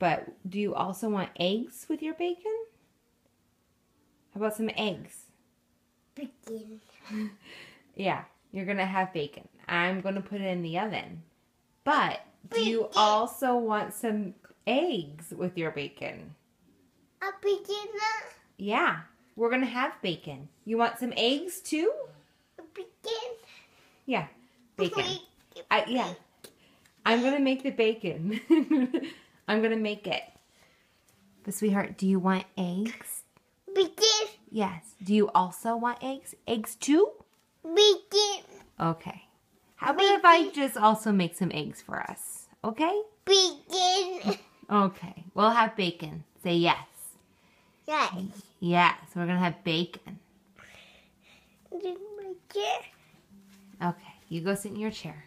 But do you also want eggs with your bacon? How about some eggs? Bacon. Yeah, you're gonna have bacon. I'm gonna put it in the oven. But do you also want some eggs with your bacon? A bacon. Yeah, we're gonna have bacon. You want some eggs too? A bacon. Yeah, bacon. I, yeah, I'm gonna make the bacon. I'm gonna make it. But sweetheart, do you want eggs? Bacon. Yes. Do you also want eggs? Eggs too? Bacon. Okay. How about if I just also make some eggs for us? Okay? Bacon. Okay. We'll have bacon. Say yes. Yes. Yes, we're gonna have bacon. Bacon. Okay, you go sit in your chair.